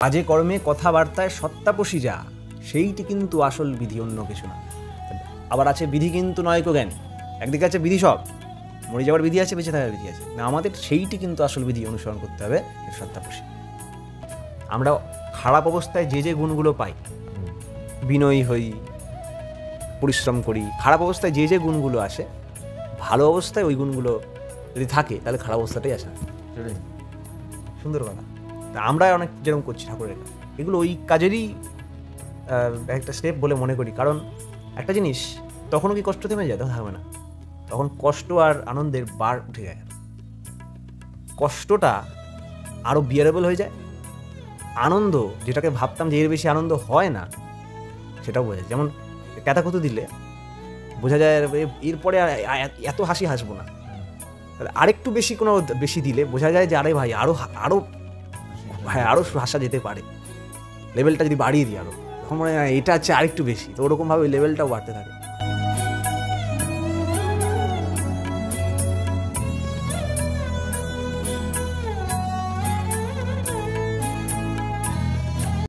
কাজে কর্মে কথাবার্তায় সত্তাপসী যা সেইটি কিন্তু আসল বিধি অন্য কিছু না। আবার আছে বিধি কিন্তু নয়কো জ্ঞান। একদিকে আছে বিধি সব মরে যাওয়ার বিধি আছে বেঁচে থাকার বিধি আছে। না আমাদের সেইটি কিন্তু আসল বিধি অনুসরণ করতে হবে সত্তাপসী। আমরা খারাপ অবস্থায় যে যে গুণগুলো পাই বিনয়ী হই পরিশ্রম করি খারাপ অবস্থায় যে যে গুণগুলো আসে ভালো অবস্থায় ওই গুণগুলো যদি থাকে তাহলে খারাপ অবস্থাটাই আসে। সুন্দর কথা। আমরা অনেক যেরকম করছি ঠাকুরের এগুলো ওই কাজেরই একটা স্টেপ বলে মনে করি। কারণ একটা জিনিস, তখনও কি কষ্ট থেমে যায়? তখন থাকবে না। তখন কষ্ট আর আনন্দের বার উঠে যায় কষ্টটা আরও বিয়ারেবল হয়ে যায়। আনন্দ, যেটাকে ভাবতাম যে এর বেশি আনন্দ হয় না, সেটাও বোঝা যায়। যেমন ক্যাতাকুতু দিলে, বোঝা যায় এরপরে আর এত হাসি হাসবো না। তাহলে আরেকটু বেশি কোনো বেশি দিলে বোঝা যায় যে, আরে ভাই আরও আরও হ্যাঁ আরও হাসা যেতে পারে। লেভেলটা যদি বাড়িয়ে দিই আরও তখন মনে হয় এটা হচ্ছে আরেকটু বেশি। তো ওরকমভাবে লেভেলটাও বাড়তে থাকে।